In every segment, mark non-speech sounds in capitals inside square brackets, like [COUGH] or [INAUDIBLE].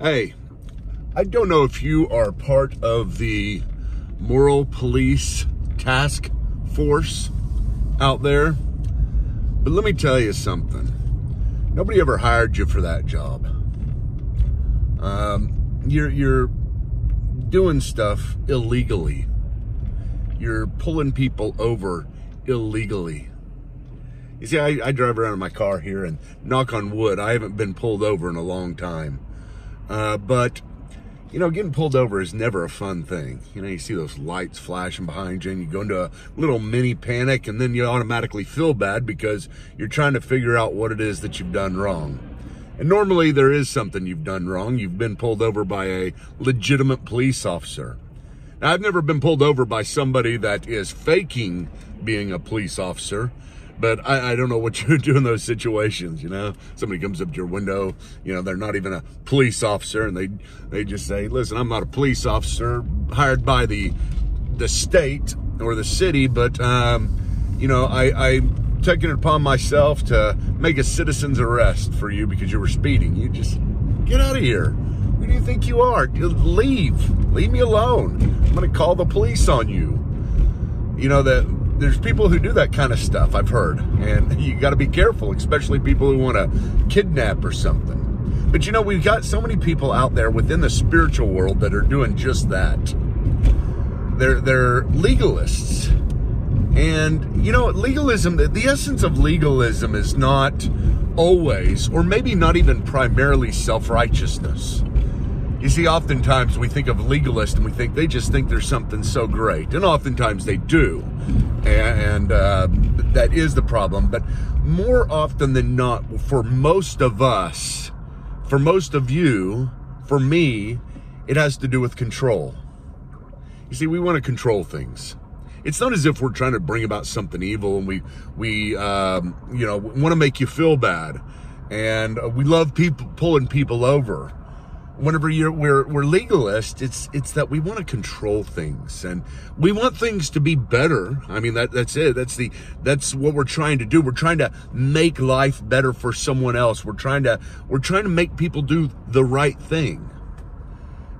Hey, I don't know if you are part of the moral police task force out there, but let me tell you something. Nobody ever hired you for that job. Um, you're you're doing stuff illegally. You're pulling people over illegally. You see, I, I drive around in my car here, and knock on wood, I haven't been pulled over in a long time. Uh, but you know, getting pulled over is never a fun thing. You know, you see those lights flashing behind you and you go into a little mini panic and then you automatically feel bad because you're trying to figure out what it is that you've done wrong. And normally there is something you've done wrong. You've been pulled over by a legitimate police officer. Now, I've never been pulled over by somebody that is faking being a police officer but I, I, don't know what [LAUGHS] you do in those situations. You know, somebody comes up to your window. You know, they're not even a police officer, and they they just say, "Listen, I'm not a police officer hired by the the state or the city, but um, you know, I, I'm taking it upon myself to make a citizen's arrest for you because you were speeding. You just get out of here. Who do you think you are? Leave. Leave me alone. I'm going to call the police on you. You know that there's people who do that kind of stuff, I've heard. And you got to be careful, especially people who want to kidnap or something. But you know, we've got so many people out there within the spiritual world that are doing just that. They're they're legalists. And you know, legalism, the, the essence of legalism is not always or maybe not even primarily self-righteousness. You see, oftentimes we think of legalists and we think they just think there's something so great. And oftentimes they do. And uh, that is the problem. But more often than not, for most of us, for most of you, for me, it has to do with control. You see, we want to control things. It's not as if we're trying to bring about something evil and we, we, um, you know, want to make you feel bad. And we love people pulling people over whenever you're we're we're legalists, it's it's that we want to control things and we want things to be better. I mean that that's it. That's the that's what we're trying to do. We're trying to make life better for someone else. We're trying to we're trying to make people do the right thing.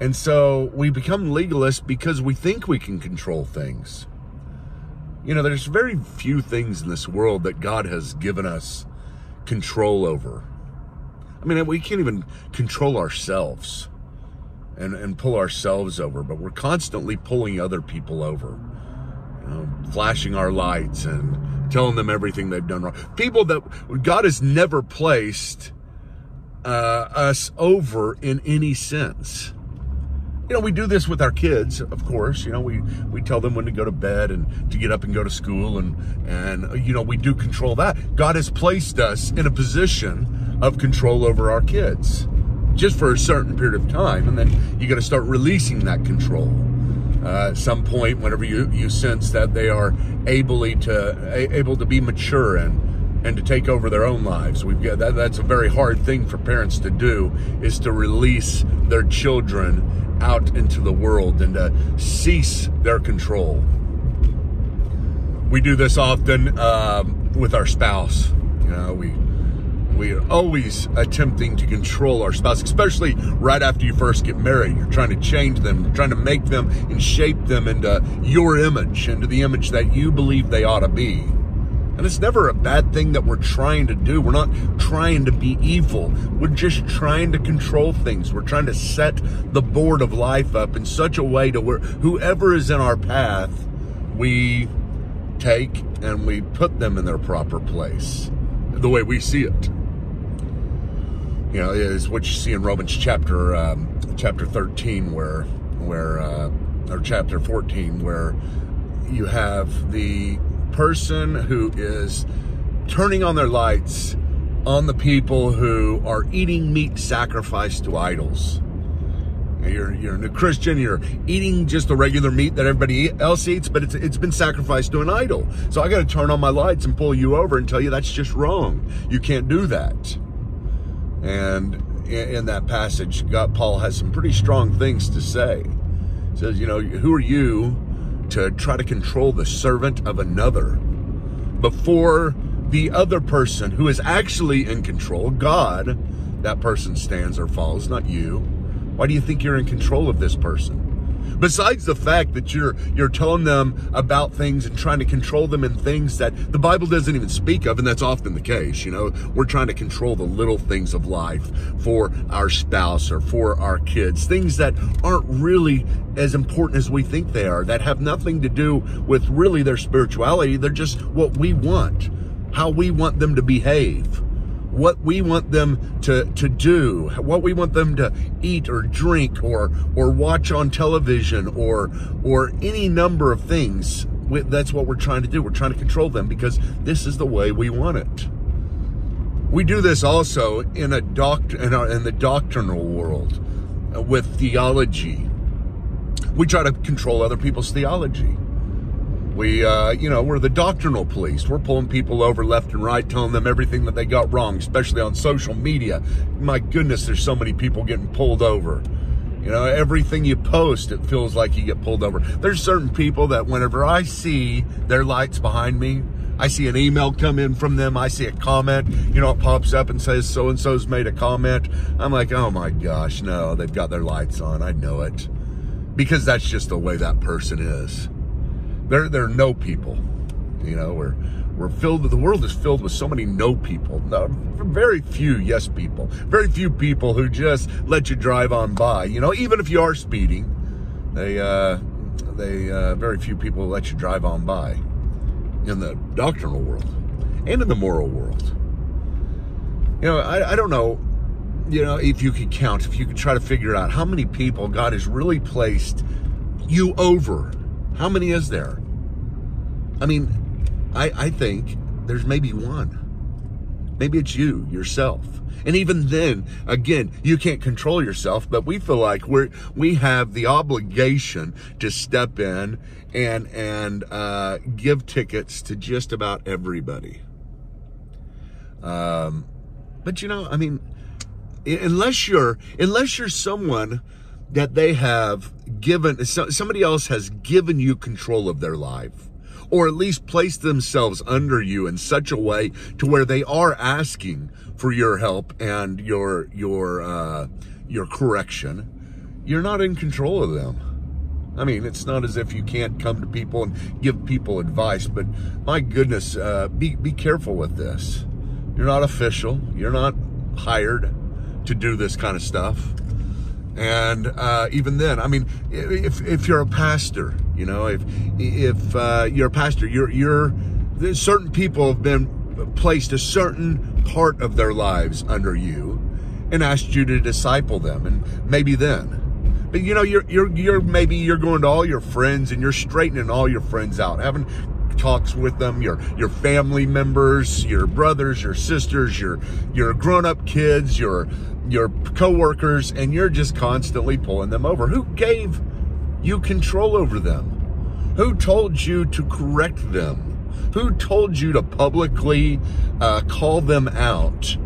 And so we become legalists because we think we can control things. You know, there's very few things in this world that God has given us control over. I mean, we can't even control ourselves and, and pull ourselves over, but we're constantly pulling other people over, you know, flashing our lights and telling them everything they've done wrong. People that God has never placed uh, us over in any sense. You know, we do this with our kids, of course. You know, we, we tell them when to go to bed and to get up and go to school, and and you know we do control that. God has placed us in a position of control over our kids just for a certain period of time. And then you got to start releasing that control. Uh, at some point, whenever you, you sense that they are able to able to be mature and and to take over their own lives, we've got that. That's a very hard thing for parents to do is to release their children out into the world and to cease their control. We do this often um, with our spouse. You know, we we are always attempting to control our spouse, especially right after you first get married. You're trying to change them, trying to make them and shape them into your image, into the image that you believe they ought to be. And it's never a bad thing that we're trying to do. We're not trying to be evil. We're just trying to control things. We're trying to set the board of life up in such a way to where whoever is in our path, we take and we put them in their proper place, the way we see it you know, is what you see in Romans chapter um, chapter 13, where where uh, or chapter 14, where you have the person who is turning on their lights on the people who are eating meat sacrificed to idols. You're, you're a Christian, you're eating just the regular meat that everybody else eats, but it's, it's been sacrificed to an idol. So I got to turn on my lights and pull you over and tell you that's just wrong. You can't do that. And in that passage, God, Paul has some pretty strong things to say. He says, you know, who are you to try to control the servant of another before the other person who is actually in control, God, that person stands or falls, not you. Why do you think you're in control of this person? Besides the fact that you're you're telling them about things and trying to control them in things that the Bible doesn't even speak of, and that's often the case. You know, we're trying to control the little things of life for our spouse or for our kids, things that aren't really as important as we think they are, that have nothing to do with really their spirituality. They're just what we want, how we want them to behave what we want them to, to do, what we want them to eat or drink or, or watch on television or, or any number of things. That's what we're trying to do. We're trying to control them because this is the way we want it. We do this also in a doct in, a, in the doctrinal world uh, with theology. We try to control other people's theology. We, uh, you know, we're the doctrinal police. We're pulling people over left and right, telling them everything that they got wrong, especially on social media. My goodness, there's so many people getting pulled over. You know, everything you post, it feels like you get pulled over. There's certain people that whenever I see their lights behind me, I see an email come in from them, I see a comment, you know, it pops up and says so and so's made a comment. I'm like, oh my gosh, no, they've got their lights on. I know it. Because that's just the way that person is. There, there are no people. You know, we're we're filled. The world is filled with so many no people. No, very few yes people. Very few people who just let you drive on by. You know, even if you are speeding, they uh, they uh, very few people let you drive on by in the doctrinal world and in the moral world. You know, I, I don't know. You know, if you could count, if you could try to figure out how many people God has really placed you over how many is there? I mean, I, I think there's maybe one. Maybe it's you, yourself. And even then, again, you can't control yourself, but we feel like we're, we have the obligation to step in and, and, uh, give tickets to just about everybody. Um, but you know, I mean, unless you're, unless you're someone that they have given, somebody else has given you control of their life, or at least placed themselves under you in such a way to where they are asking for your help and your, your, uh, your correction, you're not in control of them. I mean, it's not as if you can't come to people and give people advice, but my goodness, uh, be, be careful with this. You're not official. You're not hired to do this kind of stuff. And uh, even then, I mean, if if you're a pastor, you know, if if uh, you're a pastor, you're you're certain people have been placed a certain part of their lives under you and asked you to disciple them, and maybe then. But you know, you're you're you're maybe you're going to all your friends and you're straightening all your friends out, having talks with them, your your family members, your brothers, your sisters, your your grown-up kids, your your coworkers, and you're just constantly pulling them over. Who gave you control over them? Who told you to correct them? Who told you to publicly uh, call them out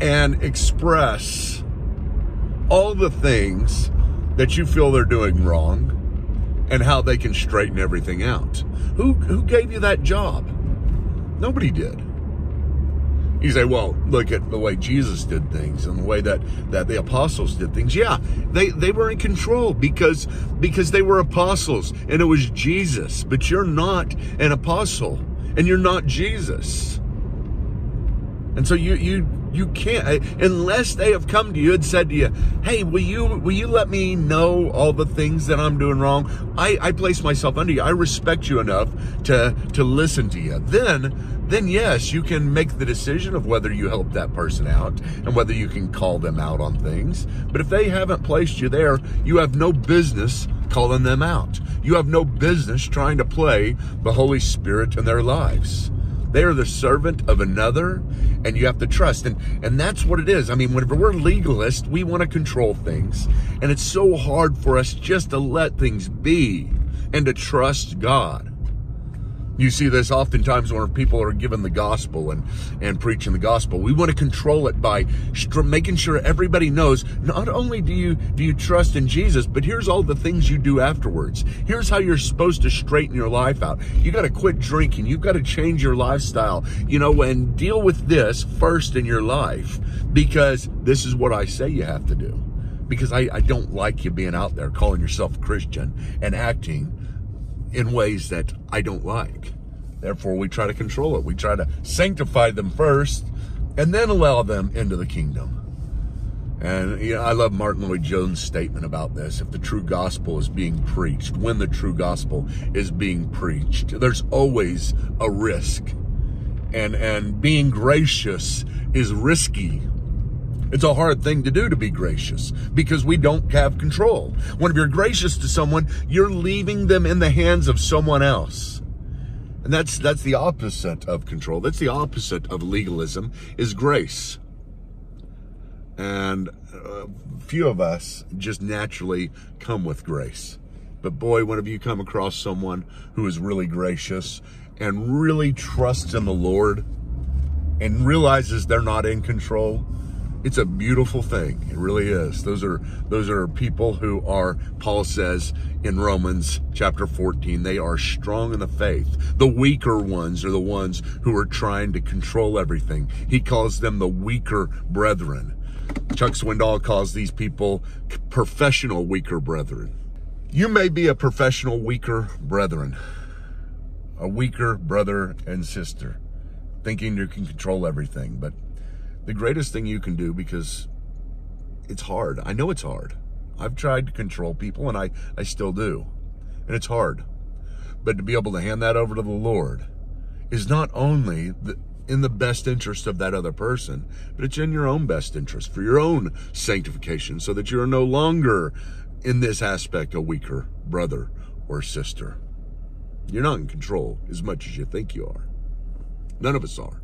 and express all the things that you feel they're doing wrong and how they can straighten everything out? Who, who gave you that job? Nobody did. You say, well, look at the way Jesus did things and the way that, that the apostles did things. Yeah, they, they were in control because, because they were apostles and it was Jesus. But you're not an apostle and you're not Jesus. And so you, you, you can't, unless they have come to you and said to you, hey, will you, will you let me know all the things that I'm doing wrong? I, I place myself under you. I respect you enough to, to listen to you. Then, then yes, you can make the decision of whether you help that person out and whether you can call them out on things. But if they haven't placed you there, you have no business calling them out. You have no business trying to play the Holy Spirit in their lives. They are the servant of another, and you have to trust. And, and that's what it is. I mean, whenever we're legalists, we want to control things. And it's so hard for us just to let things be and to trust God. You see this oftentimes when people are given the gospel and, and preaching the gospel. We want to control it by making sure everybody knows not only do you do you trust in Jesus, but here's all the things you do afterwards. Here's how you're supposed to straighten your life out. You got to quit drinking. You've got to change your lifestyle, you know, and deal with this first in your life because this is what I say you have to do because I, I don't like you being out there calling yourself a Christian and acting in ways that I don't like. Therefore, we try to control it. We try to sanctify them first and then allow them into the kingdom. And you know, I love Martyn Lloyd-Jones' statement about this. If the true gospel is being preached, when the true gospel is being preached, there's always a risk. And and being gracious is risky. It's a hard thing to do to be gracious because we don't have control. When you're gracious to someone, you're leaving them in the hands of someone else. And that's that's the opposite of control. That's the opposite of legalism is grace. And a uh, few of us just naturally come with grace. But boy, whenever you come across someone who is really gracious and really trusts in the Lord and realizes they're not in control, it's a beautiful thing. It really is. Those are those are people who are Paul says in Romans chapter 14, they are strong in the faith. The weaker ones are the ones who are trying to control everything. He calls them the weaker brethren. Chuck Swindoll calls these people professional weaker brethren. You may be a professional weaker brethren, a weaker brother and sister, thinking you can control everything. But the greatest thing you can do, because it's hard. I know it's hard. I've tried to control people and I, I still do. And it's hard. But to be able to hand that over to the Lord is not only the, in the best interest of that other person, but it's in your own best interest for your own sanctification so that you're no longer in this aspect a weaker brother or sister. You're not in control as much as you think you are. None of us are.